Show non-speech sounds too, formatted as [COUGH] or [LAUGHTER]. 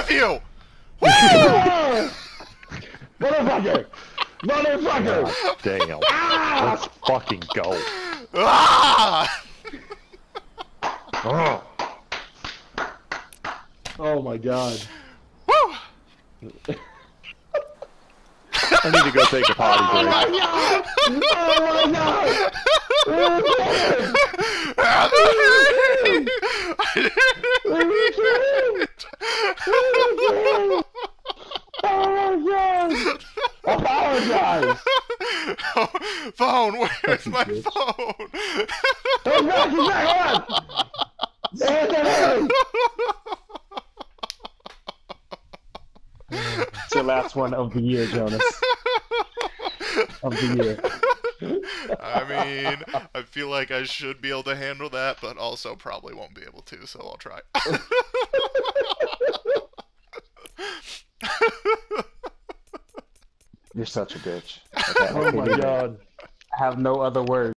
with you? Motherfucker! Motherfucker! Damn. Ah! Let's fucking go. Ah! Oh. Oh my god. Woo! I need to go take a potty Oh my break. god! Oh my god! Oh my god! Apologize! [LAUGHS] phone, where's my phone? He's back! He's back! Hold on! Anthony! It's your last one of the year, Jonas. Of the year. I mean, I feel like I should be able to handle that, but also probably won't be able to, so I'll try. [LAUGHS] You're such a bitch. [LAUGHS] Okay, Oh my god. I have no other words.